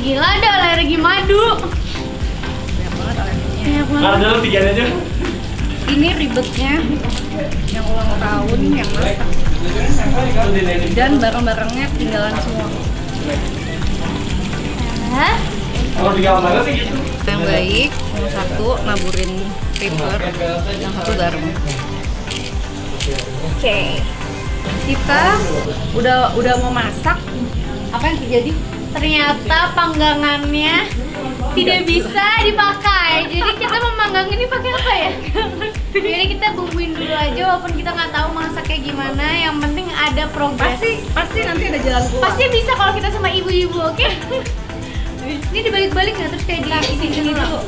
Alergi katanya. Alergi lada, alergi madu. Banyak banget alerginya. Banyak banget. Ada lu tiga aja. Ini ribetnya yang ulang tahun yang masak dan barang-barangnya ketinggalan semua. Hah? Kalau tiga mana sih gitu? Yang baik, yang satu naburin paper, yang satu garam. Oke. Kita udah udah mau masak. Apa yang terjadi? Ternyata panggangannya tidak bisa dipakai. Jadi kita memanggang ini pakai apa ya? Jadi kita bumbuin dulu aja walaupun kita nggak tahu masaknya gimana. Yang penting ada progres. Pasti pasti nanti ada jalan keluar. Pasti bisa kalau kita sama ibu-ibu, oke? Ini dibalik-balik nggak terus kayak di Kasih sini dulu.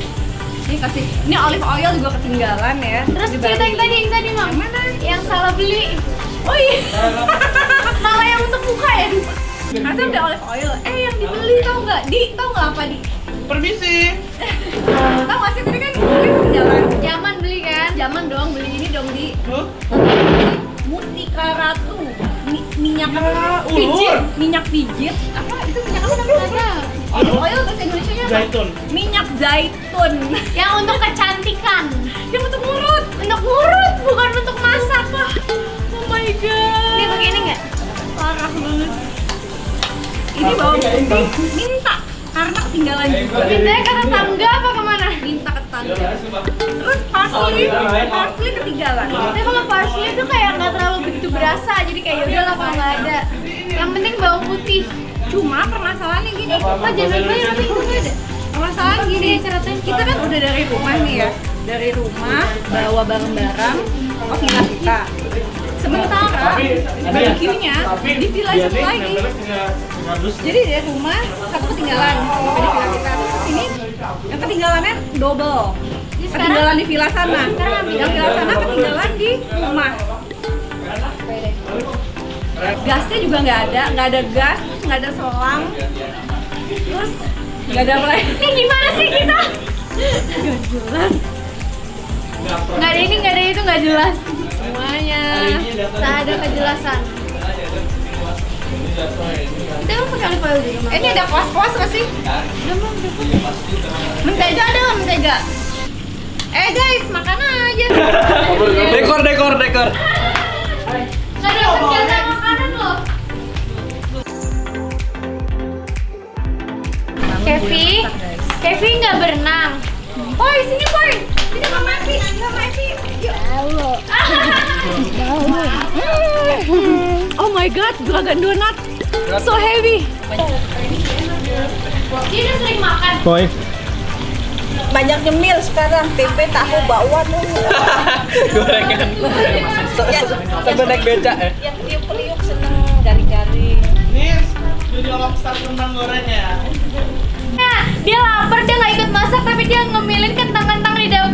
Ini kasih. Ini olive oil juga ketinggalan ya. Terus cerita yang tadi, yang tadi mam. Yang mana? Yang salah beli. Oh iya. Ada udah olive oil. Eh yang dibeli tau nggak? Di tau nggak apa di? Permisi. Tau nggak sih tadi kan mungkin ketinggalan. Zaman beli kan? Zaman dong beli ini dong di Huh? Mustika Ratu. Mi- minyak Ya, apa? Pijit. Minyak pijit. Apa itu minyak apa namanya? Olive oil bahasa Indonesia nya? Zaitun. Minyak zaitun. Yang untuk kecantikan. yang untuk mulut. Untuk ngurut, bukan untuk masak. Oh my god. Ini pakai ini nggak? parah banget. Ini bawang putih minta karena ketinggalan juga. Kita ke tetangga apa ke mana? Minta ke tetangga. Terus parsley, parsley ketinggalan. Tapi kalau parsley itu kayak nggak terlalu begitu berasa, jadi kayak ya udahlah kalau nggak ada. Yang penting bawang putih. Cuma permasalahannya gini, Oh jangan banyak tapi itu ada. permasalahan gini, kita kan udah dari rumah nih ya, dari rumah bawa barang-barang ke villa kita. Sementara barbecue-nya di villa dia satu nih lagi. Jadi dari rumah satu ketinggalan sampai di villa kita. Terus ke sini yang ketinggalannya double. Jadi sekarang Ketinggalan di villa sana. Yang villa sana ketinggalan di rumah. Gasnya juga nggak ada, nggak ada gas, terus nggak ada selang, terus nggak ada apa lagi. ini gimana sih kita? Nggak ada ini, nggak ada itu, nggak jelas. Semuanya. Tak ada kejelasan. Kita kan pakai olive oil juga. Eh, ini ada kuas-kuas nggak sih? Udah, udah. Mentega ada nggak mentega? Eh guys, makan aja. Dekor, dekor, dekor. Nggak ada makanan loh. Kevi, Kevi nggak berenang. Boy, sini boy. Mati, mati. Yuk. Oh my god, dragon donut. So heavy. Dia sering makan. Boy. banyak nyemil sekarang tempe tahu bakwan Gorengan. Sampai naik beca ya. yang tiup-tiup seneng garing-garing Nis, jadi lobster kentang goreng ya. Nah, dia lapar, dia nggak ikut masak, tapi dia ngemilin kentang-kentang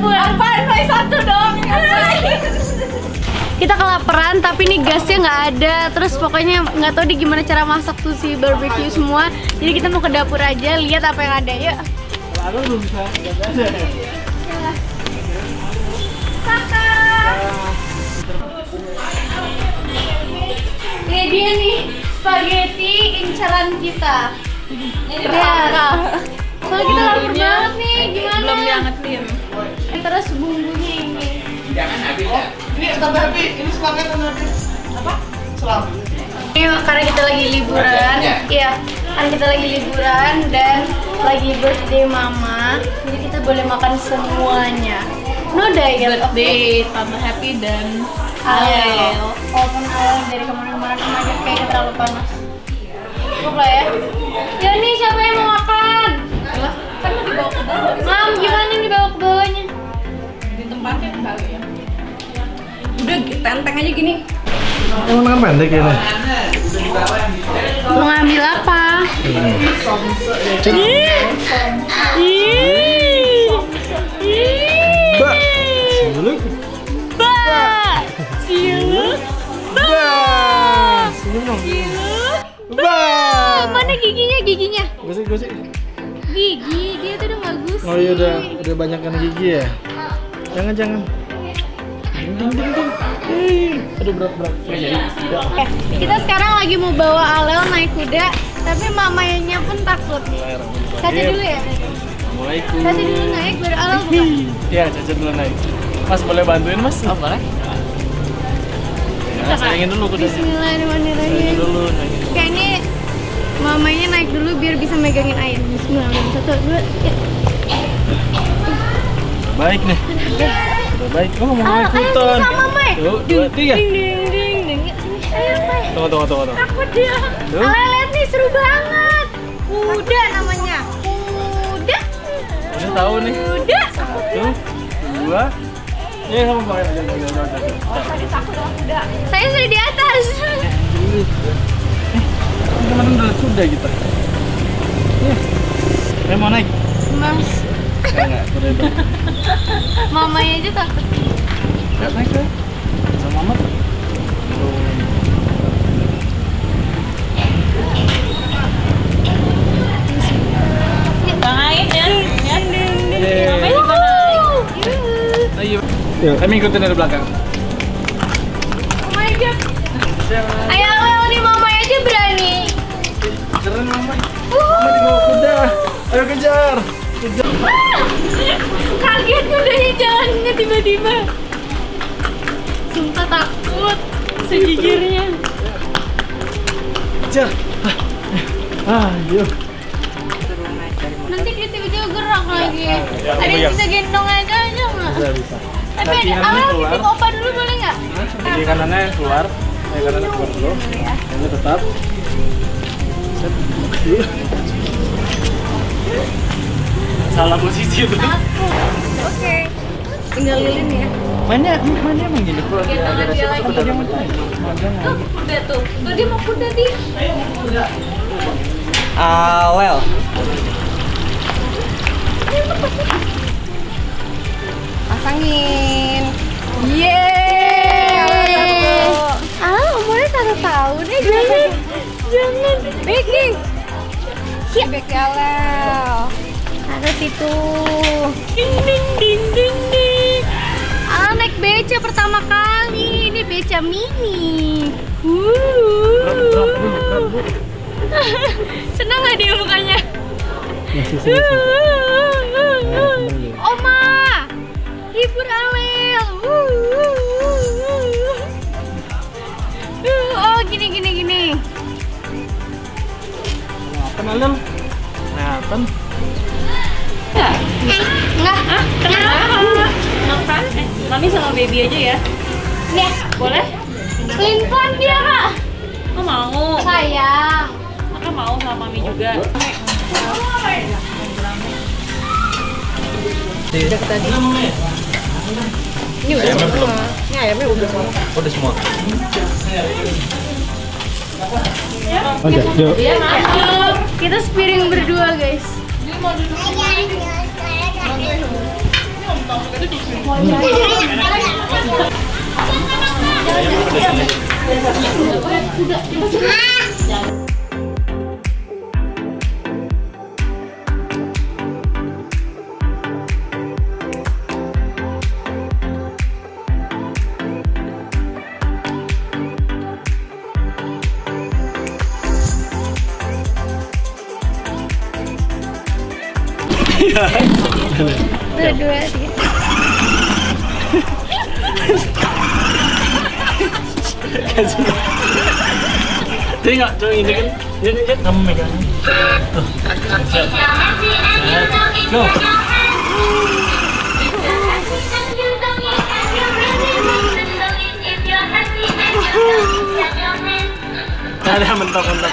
Apaan? Play satu dong. Kita kelaparan, tapi nih gasnya nggak ada. Terus pokoknya nggak tahu di gimana cara masak tuh si barbecue semua. Jadi kita mau ke dapur aja, lihat apa yang ada. Yuk. Belum bisa. Ini dia nih spaghetti incaran kita. Ya. Soalnya kita lapar banget nih, gimana? Belum diangetin. Terus bumbunya ini. Ini sampai happy. Ini selangnya sampai Apa? Selang. Ini karena kita lagi liburan, iya, karena kita lagi liburan dan lagi birthday mama, jadi kita boleh makan semuanya. No diet, Birthday Tante Happy dan Alel. Walaupun Alel dari kemarin-kemarin kemarin kayak terlalu panas. Cukup lah ya. Ya nih siapa yang mau makan? Aja gini. Emang tangan pendek ya? Mau ngambil apa? Mbak. Dulu. Mbak, Cilu, Mbak. Senyum dong. Mbak. mana giginya giginya? Gosip, gosip. Gigi, dia tuh udah bagus. Oh iya udah udah banyak kan gigi ya. Jangan jangan. Ding ding ding ding. Hei. Aduh berat berat. Jadi. Oke, kita sekarang lagi mau bawa Alel naik kuda Tapi mamanya pun takut. Caca dulu ya. Assalamualaikum. Caca dulu naik baru Alal bukan. Iya, Caca dulu naik. Mas boleh bantuin Mas? Oh, boleh. Ya, sayangin dulu kuda. Bismillahirrahmanirrahim. dulu naik. Kayaknya mamanya naik dulu biar bisa megangin air. Bismillahirrahmanirrahim. Satu, dua, tiga. Baik nih. Baik. Oh, mau Ayo, naik ayo hutan. sama Mai. Dua, tiga. Ding ding ding ding. Yuk, Sini, ayo Mai. Tunggu, tunggu, tunggu. Takut dia. Alal lihat nih seru banget. Kuda namanya. Kuda. Udah tahu nih. Kuda. Satu, dua. Ya, sama Pak. Ayo, ayo, ayo, ayo. Saya sudah di atas. Kemarin udah kuda kita. Ya. Saya mau naik. Mas, Enggak, mamanya aja takut. Ya, naik ya. Sama Mama. Yeay. Ayo. Kami ikutin dari belakang. Oh my god. Ayo, ayo nih mamanya aja berani. Keren Mama. Mama di bawah kuda. Ayo kejar. Kejar. Kaget kudanya jalannya tiba-tiba. Sumpah takut sejujurnya. Kejar. Ah, ayo. Nanti dia tiba-tiba gerak lagi. ya, Ada yang pegang. bisa gendong aja aja nggak? Bisa, bisa. Tapi ada awal titip opa dulu boleh nggak? Kaki kanannya yang keluar. Kaki kanannya keluar dulu. Ini tetap. Set. Salah posisi itu. Oke. Tinggal lilin ya. Mainnya, mainnya emang gini. Kalau dia ada dia rasa lagi. takut dia mau. Jangan. Tuh, kuda tuh. Tuh dia mau kuda di. Awel. Pasangin. Beca pertama kali. Ini beca mini. Bu. Senang gak dia mukanya? Masih sini, sini. Oma, hibur Alel. Baby aja ya. Ya, Boleh? pelan dia kak. Aku mau. Sayang. Aku mau sama Mami juga. Ini udah semua. Ini ayamnya udah semua. Udah semua. Oke, yuk. Kita spiring berdua guys. Dua, dua, tiga. Tengok tu ini kan. Dia dia kamu megang. Go. Ada mentok-mentok.